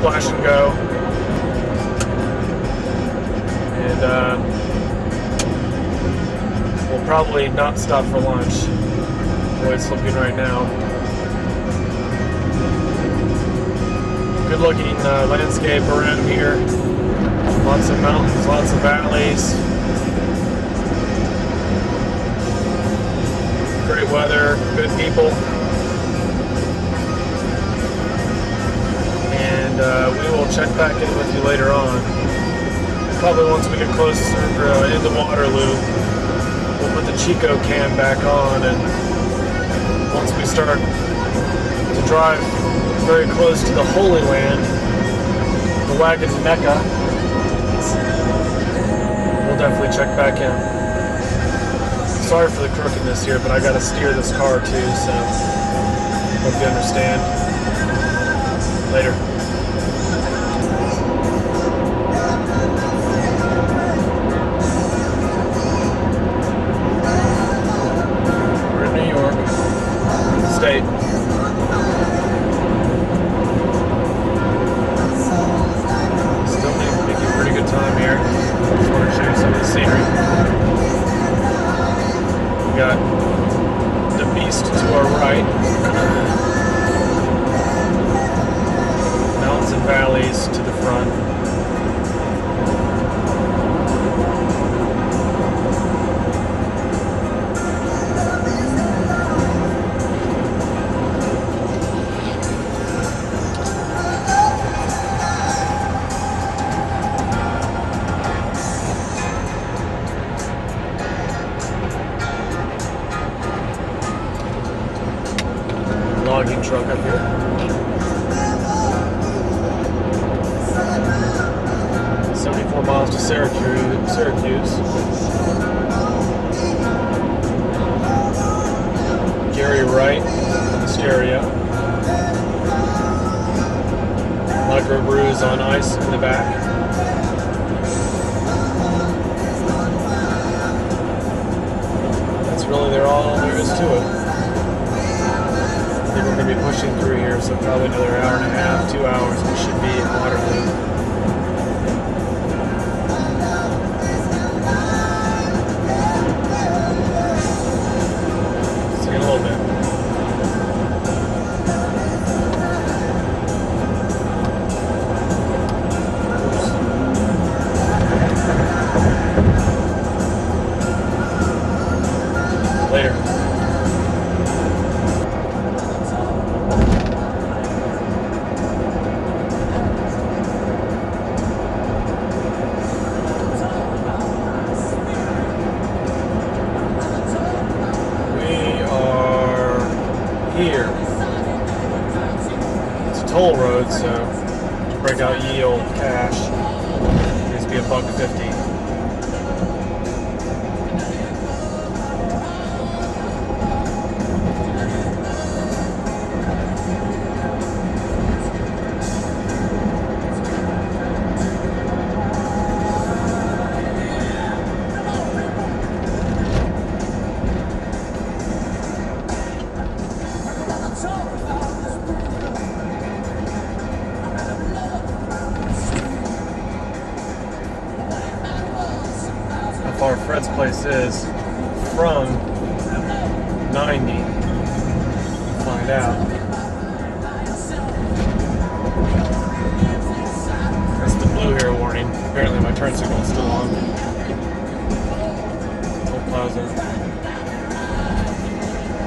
Splash and Go. And uh, we'll probably not stop for lunch. The way it's looking right now. Good looking uh, landscape around here. Lots of mountains, lots of valleys. Great weather, good people. Uh, we will check back in with you later on. Probably once we get closer uh, into Waterloo, we'll put the Chico cam back on and once we start to drive very close to the Holy Land, the wagon Mecca, we'll definitely check back in. Sorry for the crookedness here, but I gotta steer this car too, so hope you understand. Later. To the front. Logging truck up here. 74 to Syracuse. Gary Wright the stereo. Micro brews on ice in the back. That's really there all there is to it. I think we're going to be pushing through here, so probably another hour and a half, two hours, we should be in Waterloo. Road, so break out yield cash, needs to be a buck fifty. Place is from 90. Find out. That's the blue here warning. Apparently my turn signal is still on. Toll Plaza.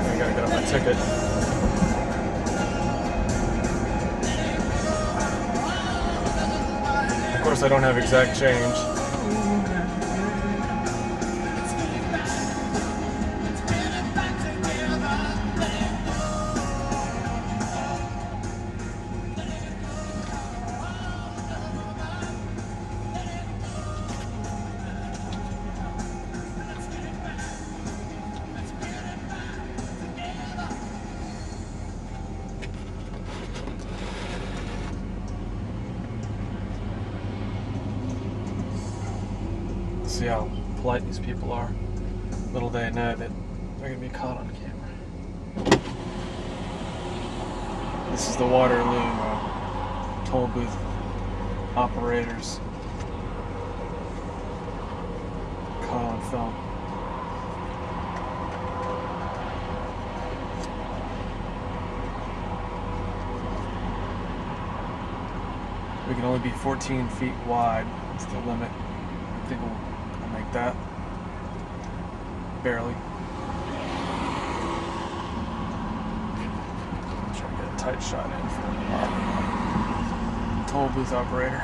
I gotta get on my ticket. Of course I don't have exact change. See how polite these people are. Little they know that they're gonna be caught on camera. This is the Waterloo uh, toll booth operators caught on film. We can only be 14 feet wide. That's the limit. I think we'll, make that. Barely. Try to get a tight shot in for our toll booth operator.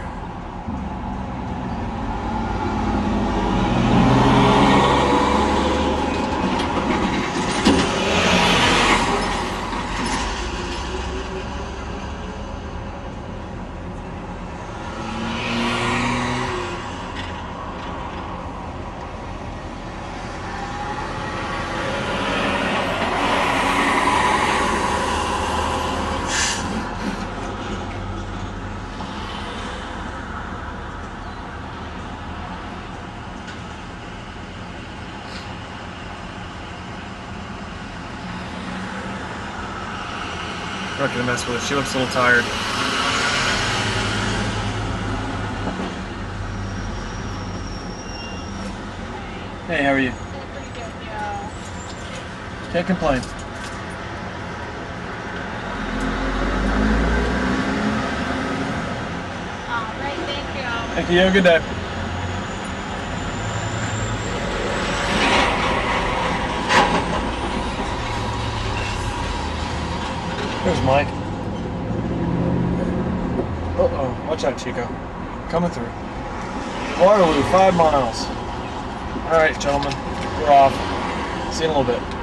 I'm not gonna mess with her. She looks a little tired. Hey, how are you? Pretty good, yeah. Can't complain. All right, thank you. Thank you. Have a good day. There's Mike. Uh oh. Watch out, Chico. Coming through. Waterloo, five miles. Alright, gentlemen. We're off. See you in a little bit.